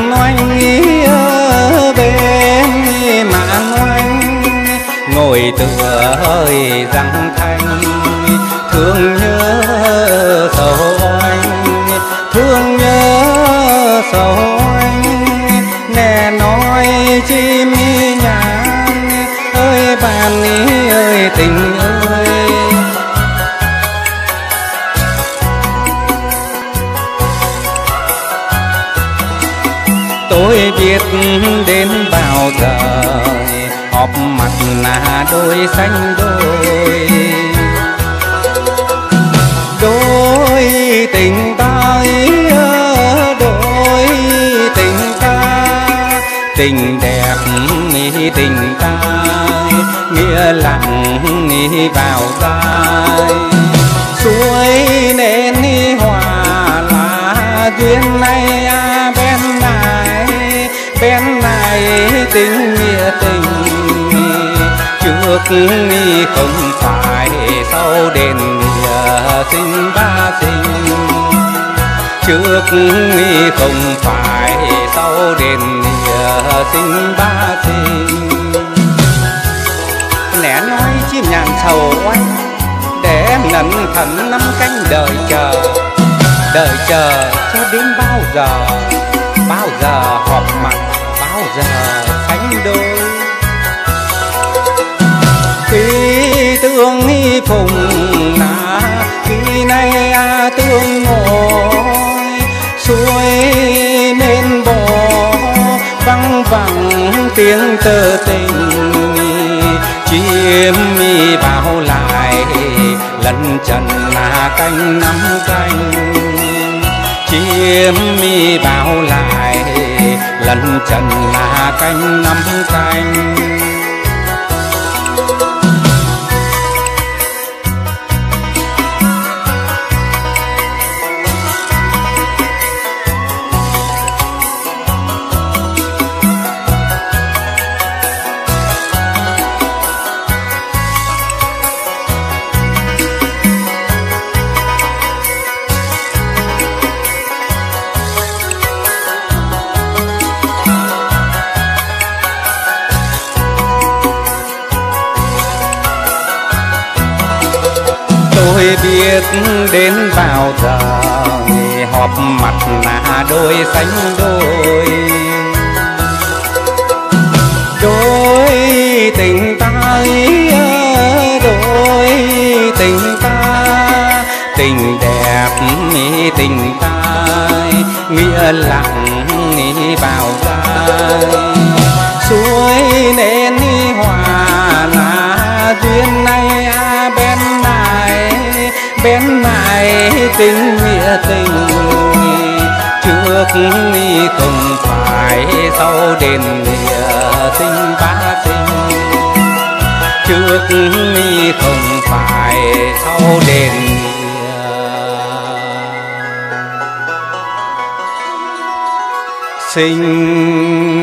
mạng oanh nghĩa bên mạng oanh ngồi tựa hơi răng thanh. Thương nhớ sầu anh thương nhớ sầu anh nghe nói chim nhàn ơi bạn ơi tình biết đến bao giờ họp mặt là đôi xanh đôi đôi tình ta đôi tình ta, tình đẹp ý tình ta, nghĩa lặng ý vào tai suối nên hòa là duyên nay bên này tình nghĩa tình trước nghi không phải sau đền nghĩa sinh ba sinh. Trước nghi không phải sau đền nghĩa sinh ba sinh. Lẽ nói chim nhàn sầu oanh, để em ngẩn thần năm canh đợi chờ. Đợi chờ cho đến bao giờ bao giờ họp mặt giờ sánh đôi. Khi tương hy phùng là khi nay a tương ngồi, suối nên bỏ vắng vẳng tiếng tơ tình chim mi bao lại, lần trần là canh năm canh. Chim mi bao lại lần trần là canh năm canh. Tôi biết đến bao giờ. Họp mặt nạ đôi xanh đôi. Đôi tình ta ý đôi tình ta. Tình đẹp tình ta nghĩa lặng bao giờ này tình nghĩa tình trước nghi không phải sau đền nghĩa tình ba tình. Trước nghi không phải sau đền sinh